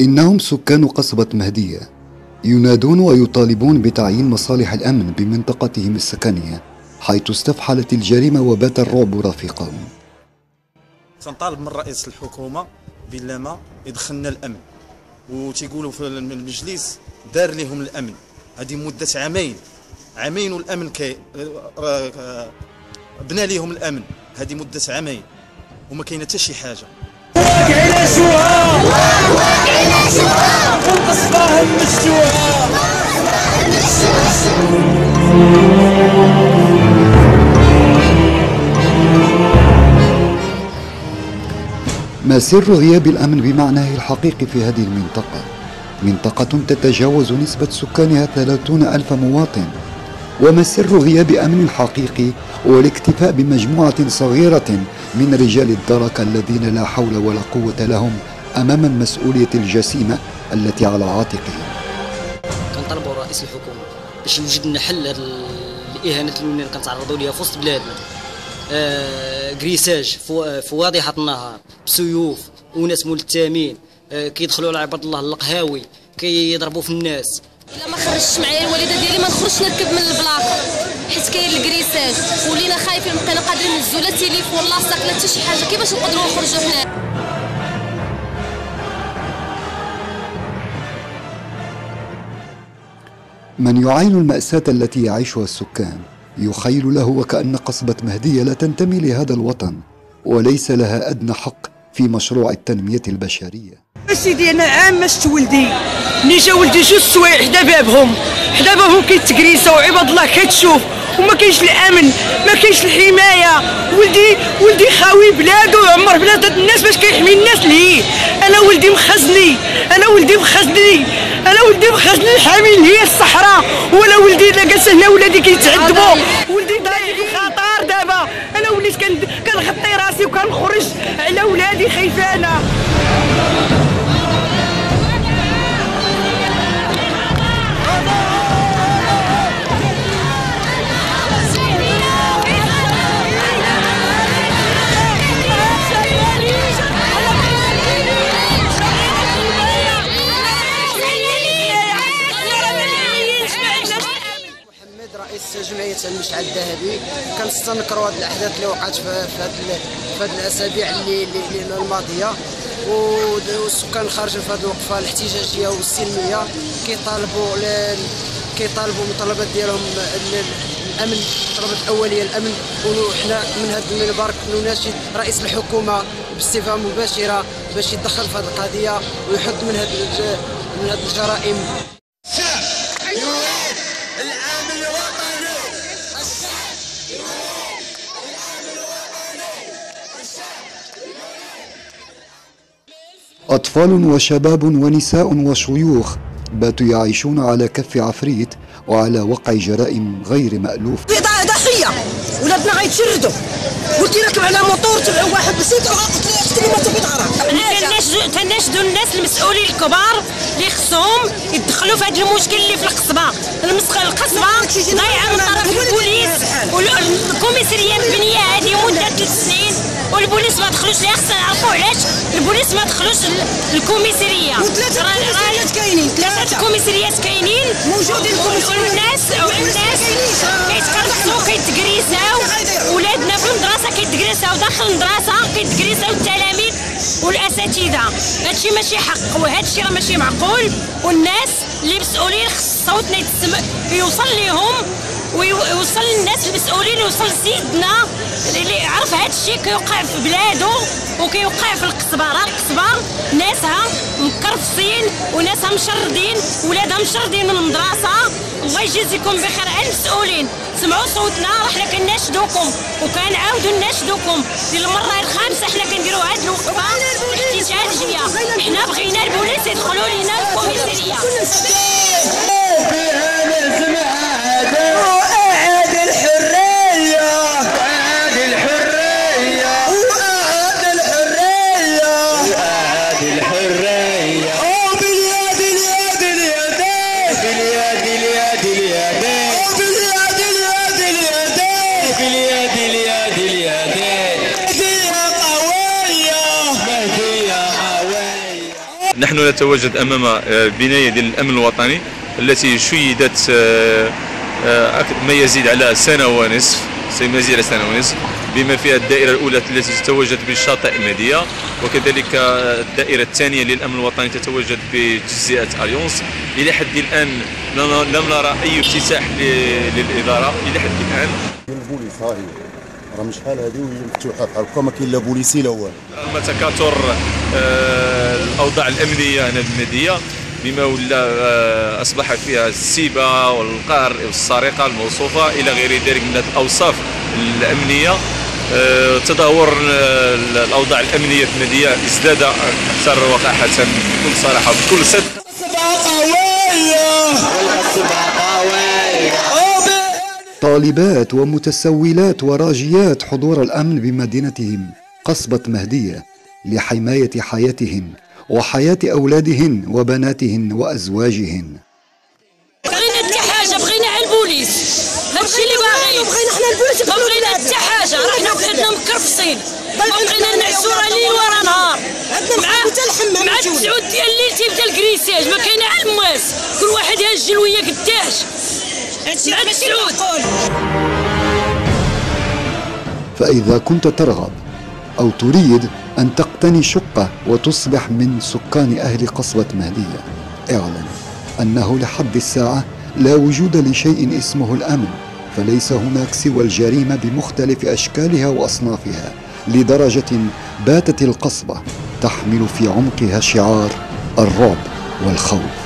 إنهم سكان قصبة مهدية ينادون ويطالبون بتعيين مصالح الأمن بمنطقتهم السكنية. حيث استفحلت الجريمة وبات الرعب رفيقهم تنطالب من رئيس الحكومة بلا ما يدخلنا الأمن. وتيقولوا في المجلس دار لهم الأمن. هذه مدة عامين. عامين والامن كي آه، بنى لهم الأمن. هذه مدة عامين. وما كاينة حتى شي حاجة. واقعين شوها واقعين شوها والقصبة همشوها ما سر غياب الأمن بمعناه الحقيقي في هذه المنطقة؟ منطقة تتجاوز نسبة سكانها 30 ألف مواطن. وما سر غياب أمن حقيقي والاكتفاء بمجموعة صغيرة من رجال الدرك الذين لا حول ولا قوة لهم أمام المسؤولية الجسيمة التي على عاتقهم؟ كنطلبوا رئيس الحكومة باش يوجد لنا حل هاد الاهانات اللي كنتعرضوا ليها في وسط بلادنا. كريساج فو- في واضحه النهار بسيوف وناس ملتامين آه كيدخلوا على عباد الله القهاوي كيضربوا في الناس. إلا ما خرجتش معايا الوالدة ديالي ما نخرجش نركب من البلاصه حيت كاين الكريساج ولينا خايفين بقينا قادرين نهزوا لا تليفون لا صاك لا حتى شي حاجة. كيفاش نقدروا نخرجوا هنا؟ من يعاين المأساة التي يعيشها السكان. يخيل له وكأن قصبة مهدية لا تنتمي لهذا الوطن وليس لها أدنى حق في مشروع التنمية البشرية. سيدي أنا عام ما شفت ولدي. ملي جا ولدي جوج سوايع حدا بابهم. حدا بابهم كيتكريسا وعباد الله كتشوف. وما كاينش الأمن ما كاينش الحماية. ولدي ولدي خاوي بلادو وعمر بلاد الناس باش كيحمي الناس ليه أنا ولدي مخزني. أنا ولدي مخزني. أنا ولدي مخزني. حامي هي الصحراء ولا ولدي الا جالس هنا ولادي كيتعذبوا. ولدي داير في خطر دابا. أنا وليت كن- كنغطي راسي وكنخرج على ولادي خايفانه جمعية المشعل الذهبي. كنستنكروا هذه الأحداث اللي وقعت في هذه في هذه الأسابيع اللي اللي- و- والسكان خارجين في هذه الوقفة الاحتجاجية والسلمية. كيطالبوا كيطالبوا المطالبات ديالهم ال- ال- الأمن الطلبات الأولية الأمن. وحنا من هذا المنبر نناشد رئيس الحكومة بصفة مباشرة باش يتدخل في هذه القضية ويحد من هذه من هذه الجرائم. أطفال وشباب ونساء وشيوخ باتوا يعيشون على كف عفريت وعلى وقع جرائم غير مألوف في ض- ضحيه ولادنا غيتشردوا قلت راكب على موطور تبع واحد بسيط قلت لي أختي ما تبي تناشدوا الناس المسؤولين الكبار اللي خصهم يدخلوا في هذا المشكل اللي في القصبه المسخ القصبه ضايعه من طرف البوليس والكوميساريه مبنيه هذه مده ثلاث سنين والبوليس ما دخلوش ليها خصنا نعرفوا علاش البوليس ما دخلوش ال- الكوميساريه وثلاثة راه- راه- كوميساريات كاينين، ثلاثة. ثلاثة كوميساريات كاينين. موجودين. والناس والناس كيتكرفسوا كيتكريساو ولادنا في المدرسة كيتكريساو داخل المدرسة كيتكريساو التلاميذ والأساتذة. هادشي ماشي حق وهادشي راه ماشي معقول. والناس اللي مسؤولين خص صوتنا يوصل ليهم ويوصل للناس المسؤولين ويوصل لسيدنا اللي عرف هذا الشيء كيوقع في بلادو وكيوقع في القصبه راه القصبه ناسها مكرفسين وناسها مشردين ولادها مشردين من المدرسة. الله يجازيكم بخير. المسؤولين سمعوا صوتنا راه حنا كناشدوكم وكنعاودوا ناشدوكم للمره الخامسة حنا كنديروا هاد الوقفة. احتجاجية. حنا بغينا البوليس يدخلوا لينا الكوميساريه نحن نتواجد أمام آه، بناية ديال الأمن الوطني التي شيدت آه، آه، ما يزيد على سنة ونصف ما يزيد على سنة ونصف بما فيها الدائرة الأولى التي تتواجد بالشاطئ المهدية وكذلك الدائرة الثانية للأمن الوطني تتواجد بجزيره اليونس إلى حد الآن لم نرى أي افتتاح للإدارة إلى حد الآن. راه من شحال هذه وهي مفتوحة بحال هكا ما كاين لا بوليسي لا والو. أما تكاثر الأوضاع الأمنية هنا بالمدينة بما ولا آه، أصبح فيها السيبة والقهر والسرقة الموصوفة إلى غير ذلك من الأوصاف الأمنية. آه، تدهور الأوضاع الأمنية في المدينة ازداد أكثر وقاحة بكل صراحة بكل صدق. طالبات ومتسولات وراجيات حضور الأمن بمدينتهم قصبة مهدية لحماية حياتهن وحياة أولادهن وبناتهن وأزواجهن. بغينا حتى حاجة بغينا على البوليس. هادشي اللي باغيين. بغينا حنا البوليس ما بغينا حتى حاجة. راه حنا وحدنا مكرفصين ما بغينا نعسوا راه ليل ورا نهار. مع مع التسعود ديال الليل تيبدا الكريساج ما كاينة على المواس. كل واحد هاج الجلويه قداش. فإذا كنت ترغب أو تريد أن تقتني شقة وتصبح من سكان أهل قصبه مهدية اعلم أنه لحد الساعة لا وجود لشيء اسمه الأمن فليس هناك سوى الجريمة بمختلف أشكالها وأصنافها لدرجة باتت القصبة تحمل في عمقها شعار الرعب والخوف.